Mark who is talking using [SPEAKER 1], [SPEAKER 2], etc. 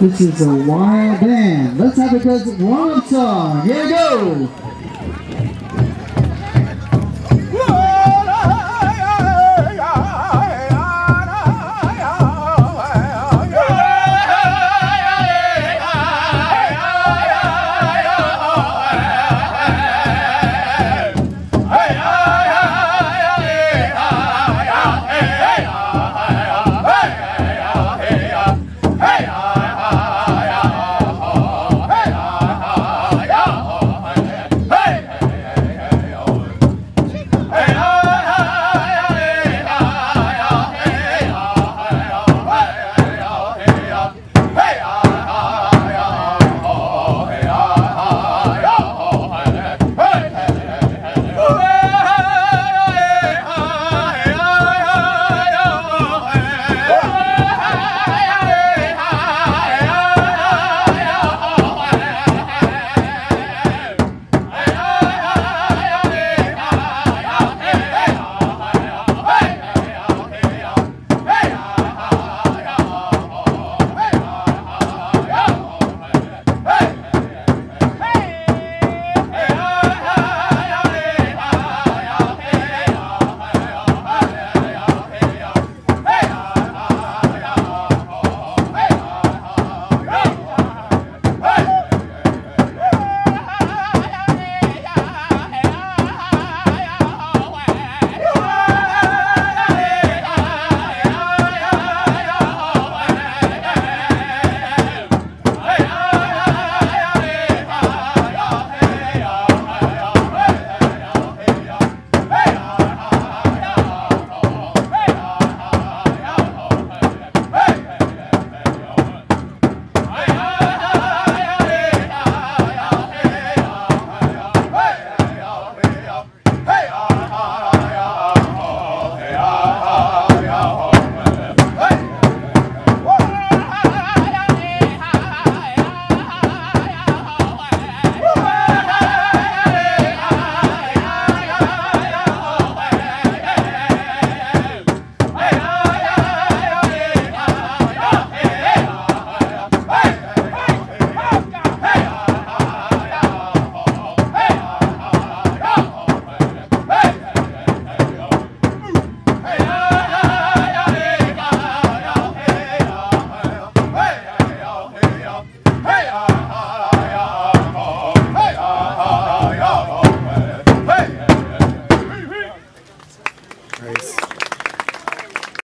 [SPEAKER 1] This is a wild band. Let's have a good warm-up song. Here we go. Hey, ah, ah.